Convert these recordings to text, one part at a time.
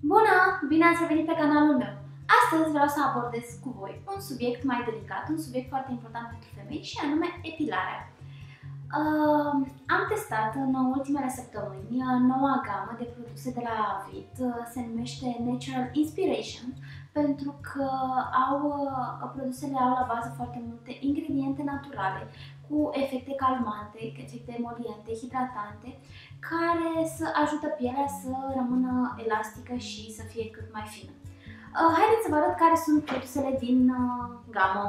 Bună! Bine ați revenit pe canalul meu! Astăzi vreau să abordez cu voi un subiect mai delicat, un subiect foarte important pentru femei și anume epilarea. Uh, am testat în ultimele săptămâni noua gamă de produse de la Avit, se numește Natural Inspiration, pentru că au, uh, produsele au la bază foarte multe ingrediente naturale cu efecte calmante, efecte emoliente, hidratante, care să ajută pielea să rămână elastică și să fie cât mai fină. Uh, haideți să vă arăt care sunt produsele din uh, gamă.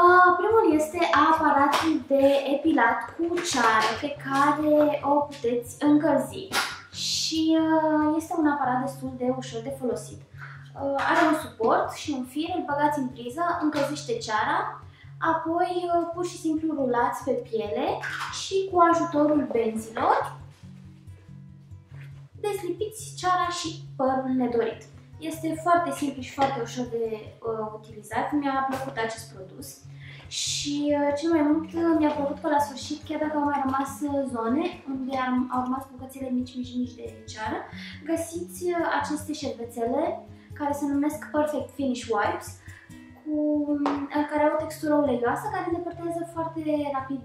Uh, primul este aparatul de epilat cu ceară pe care o puteți încălzi și uh, este un aparat destul de ușor de folosit. Uh, are un suport și un fir, îl băgați în priză, încălziște ceara, apoi uh, pur și simplu rulați pe piele și cu ajutorul benzilor deslipiți ceara și părul nedorit. Este foarte simplu și foarte ușor de uh, utilizat. Mi-a plăcut acest produs. Și uh, cel mai mult uh, mi-a plăcut că la sfârșit, chiar dacă au mai rămas uh, zone unde au rămas bucățele mici, mici, mici de ceară, găsiți aceste șervețele care se numesc Perfect Finish Wipes, cu, care au o textură uleioasă, care îndepărtează foarte rapid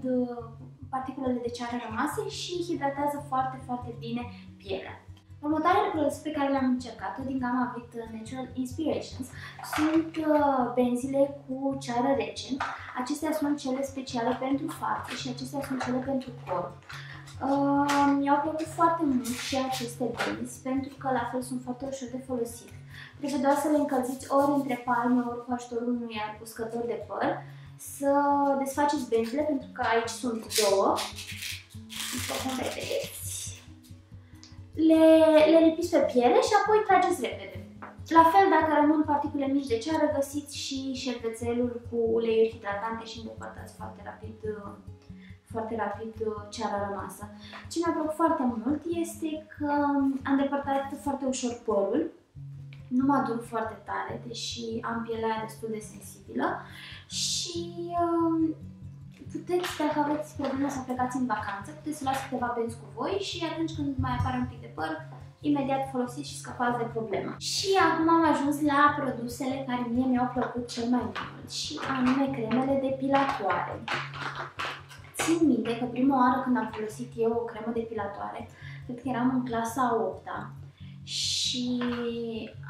particulele de ceară rămase și hidratează foarte, foarte bine pielea. Următoarele produse pe care le-am încercat din gama Vit Natural Inspirations sunt uh, benzile cu ceară rece. Acestea sunt cele speciale pentru față și acestea sunt cele pentru corp. Uh, Mi-au plăcut foarte mult și aceste benzi pentru că la fel sunt foarte ușor de folosit. Trebuie doar să le încălziți ori între palme, ori cu ajutorul unui uscător de păr, să desfaceți benzile pentru că aici sunt două, după cum vedeți le, le lipiți pe piele și apoi trageți repede. La fel, dacă rămân particule mici de ceară, găsiți și șervețelul cu uleiuri hidratante și îndepărtați foarte rapid, foarte rapid ceara rămasă. Ce mi-a plăcut foarte mult este că am îndepărtat foarte ușor părul, nu mă dur foarte tare, deși am pielea destul de sensibilă și uh, puteți, dacă aveți probleme să plecați în vacanță, puteți să luați câteva benzi cu voi și atunci când mai apare un pic de păr, imediat folosiți și scăpați de problemă. Și acum am ajuns la produsele care mie mi-au plăcut cel mai mult și anume cremele depilatoare. Țin minte că prima oară când am folosit eu o cremă depilatoare, cred că eram în clasa 8 -a, și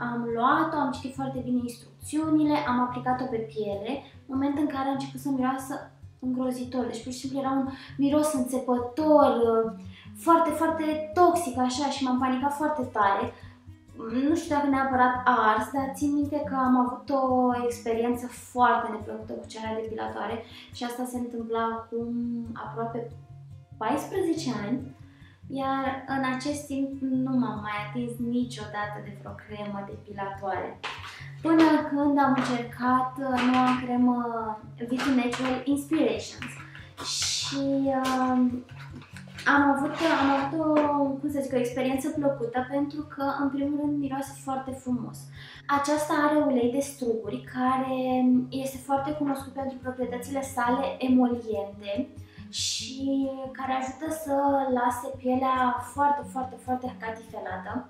am luat-o, am citit foarte bine instrucțiunile, am aplicat-o pe piele, moment în care a început să miroasă îngrozitor. Deci pur și simplu era un miros înțepător, uh, foarte, foarte toxic așa și m-am panicat foarte tare. Nu știu dacă neapărat ars, dar țin minte că am avut o experiență foarte neplăcută cu ceara depilatoare și asta se întâmpla acum aproape 14 ani. Iar în acest timp nu m-am mai atins niciodată de vreo cremă depilatoare până când am încercat uh, noua cremă Viti Natural Inspirations și uh, am avut, am avut o, cum să zic, o experiență plăcută pentru că, în primul rând, miroase foarte frumos. Aceasta are ulei de struguri care este foarte cunoscut pentru proprietățile sale emoliente și care ajută să lase pielea foarte, foarte, foarte catifelată.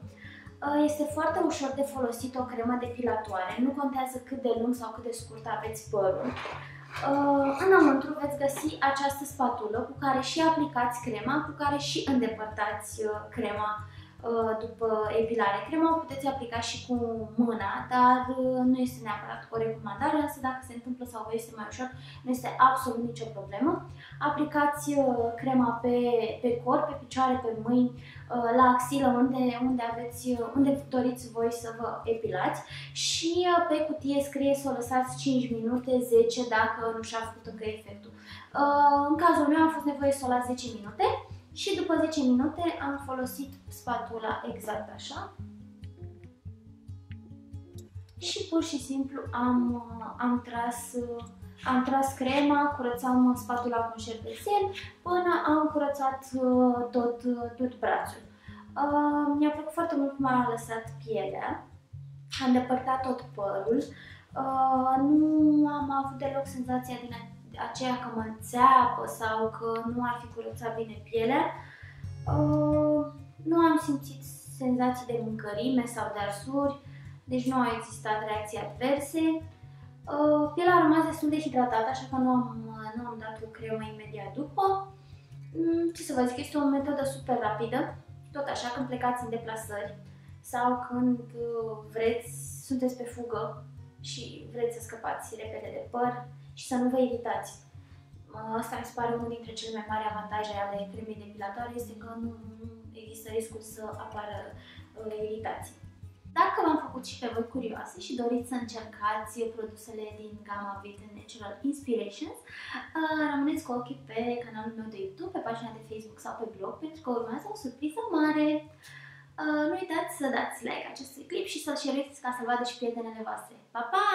Uh, este foarte ușor de folosit o cremă depilatoare, nu contează cât de lung sau cât de scurt aveți părul. Uh, înăuntru veți găsi această spatulă cu care și aplicați crema, cu care și îndepărtați uh, crema Uh, după epilare. Crema o puteți aplica și cu mâna, dar uh, nu este neapărat o recomandare, însă dacă se întâmplă sau vă este mai ușor, nu este absolut nicio problemă. Aplicați uh, crema pe, pe corp, pe picioare, pe mâini, la axilă, unde, unde, aveți, unde doriți voi să vă epilați și pe cutie scrie să o lăsați 5 minute, 10 dacă nu și-a făcut încă efectul. În cazul meu a fost nevoie să o las 10 minute și după 10 minute am folosit spatula exact așa. Și pur și simplu am, am tras am tras crema, curățam spatula cu un șervețel până am curățat uh, tot, tot brațul. Uh, mi-a plăcut foarte mult cum a lăsat pielea, am depărtat tot părul, uh, nu am avut deloc senzația din aceea că mă înțeapă sau că nu ar fi curățat bine pielea. Uh, nu am simțit senzații de mâncărime sau de arsuri, deci nu au existat reacții adverse. Uh, pielea a rămas destul de hidratată, așa că nu am, nu am dat o cremă imediat după. Mm, ce să vă zic, este o metodă super rapidă, tot așa când plecați în deplasări sau când uh, vreți, sunteți pe fugă și vreți să scăpați repede de păr și să nu vă iritați. Asta mi se pare unul dintre cele mai mari avantaje ale cremei depilatoare, este că nu există riscul să apară uh, iritații. Dacă v-am făcut și pe voi curioase și doriți să încercați produsele din gama Vita Natural Inspirations, uh, rămâneți cu ochii pe canalul meu de YouTube, pe pagina de Facebook sau pe blog, pentru că urmează o surpriză mare. Uh, nu uitați să dați like acestui clip și să-l share ca să vadă și prietenele voastre. Pa, pa!